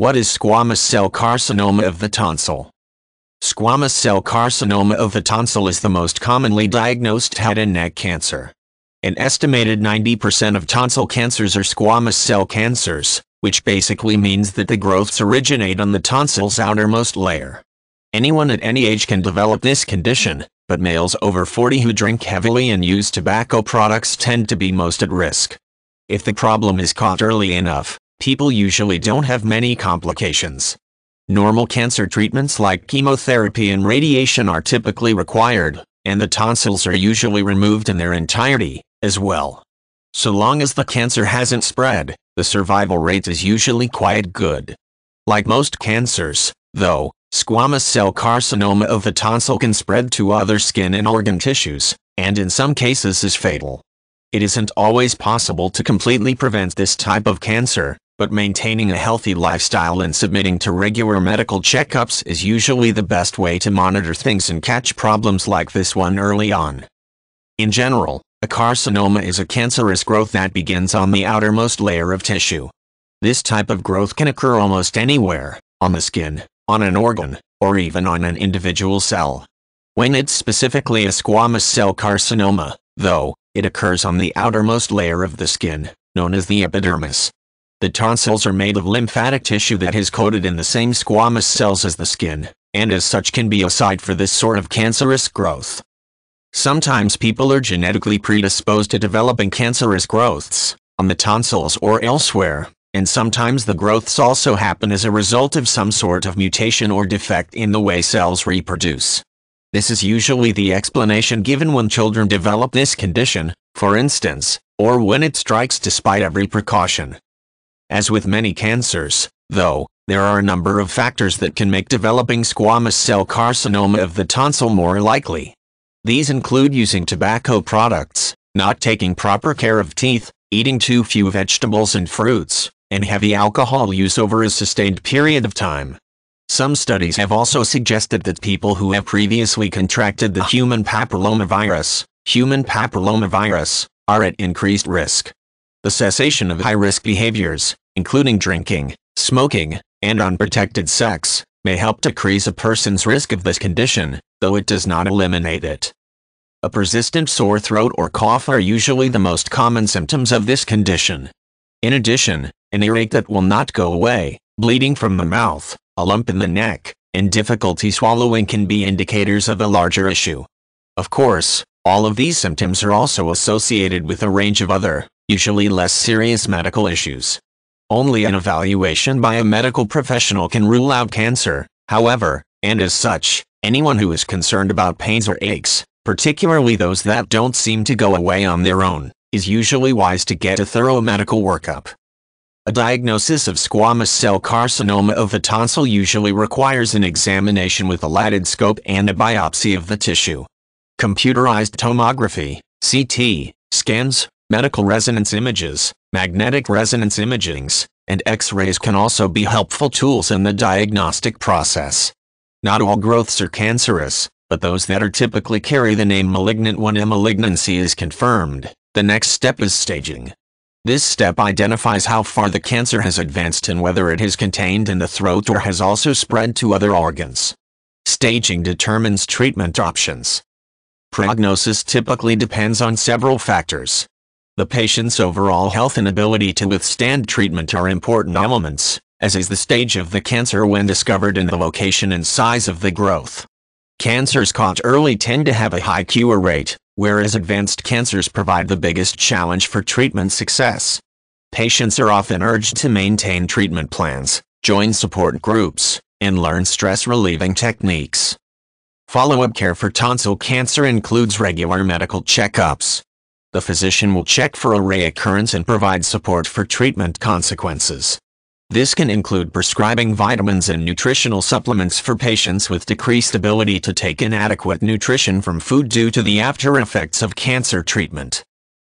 What is squamous cell carcinoma of the tonsil? Squamous cell carcinoma of the tonsil is the most commonly diagnosed head and neck cancer. An estimated 90% of tonsil cancers are squamous cell cancers, which basically means that the growths originate on the tonsil's outermost layer. Anyone at any age can develop this condition, but males over 40 who drink heavily and use tobacco products tend to be most at risk. If the problem is caught early enough, people usually don't have many complications. Normal cancer treatments like chemotherapy and radiation are typically required, and the tonsils are usually removed in their entirety, as well. So long as the cancer hasn't spread, the survival rate is usually quite good. Like most cancers, though, squamous cell carcinoma of the tonsil can spread to other skin and organ tissues, and in some cases is fatal. It isn't always possible to completely prevent this type of cancer, but maintaining a healthy lifestyle and submitting to regular medical checkups is usually the best way to monitor things and catch problems like this one early on. In general, a carcinoma is a cancerous growth that begins on the outermost layer of tissue. This type of growth can occur almost anywhere, on the skin, on an organ, or even on an individual cell. When it's specifically a squamous cell carcinoma, though, it occurs on the outermost layer of the skin, known as the epidermis. The tonsils are made of lymphatic tissue that is coated in the same squamous cells as the skin, and as such can be a site for this sort of cancerous growth. Sometimes people are genetically predisposed to developing cancerous growths, on the tonsils or elsewhere, and sometimes the growths also happen as a result of some sort of mutation or defect in the way cells reproduce. This is usually the explanation given when children develop this condition, for instance, or when it strikes despite every precaution. As with many cancers, though, there are a number of factors that can make developing squamous cell carcinoma of the tonsil more likely. These include using tobacco products, not taking proper care of teeth, eating too few vegetables and fruits, and heavy alcohol use over a sustained period of time. Some studies have also suggested that people who have previously contracted the human papillomavirus, human papillomavirus, are at increased risk. The cessation of high-risk behaviors, including drinking, smoking, and unprotected sex, may help decrease a person's risk of this condition, though it does not eliminate it. A persistent sore throat or cough are usually the most common symptoms of this condition. In addition, an earache that will not go away, bleeding from the mouth, a lump in the neck, and difficulty swallowing can be indicators of a larger issue. Of course, all of these symptoms are also associated with a range of other, usually less serious medical issues. Only an evaluation by a medical professional can rule out cancer, however, and as such, anyone who is concerned about pains or aches, particularly those that don't seem to go away on their own, is usually wise to get a thorough medical workup. A diagnosis of squamous cell carcinoma of the tonsil usually requires an examination with a laryngoscope and a biopsy of the tissue. Computerized tomography, CT, scans, magnetic resonance images, magnetic resonance imagings, and X-rays can also be helpful tools in the diagnostic process. Not all growths are cancerous, but those that are typically carry the name malignant when a malignancy is confirmed. The next step is staging. This step identifies how far the cancer has advanced and whether it is contained in the throat or has also spread to other organs. Staging determines treatment options. Prognosis typically depends on several factors, the patient's overall health and ability to withstand treatment are important elements, as is the stage of the cancer when discovered and the location and size of the growth. Cancers caught early tend to have a high cure rate, whereas advanced cancers provide the biggest challenge for treatment success. Patients are often urged to maintain treatment plans, join support groups, and learn stress-relieving techniques. Follow-up care for tonsil cancer includes regular medical checkups, the physician will check for a reoccurrence and provide support for treatment consequences. This can include prescribing vitamins and nutritional supplements for patients with decreased ability to take in adequate nutrition from food due to the after effects of cancer treatment.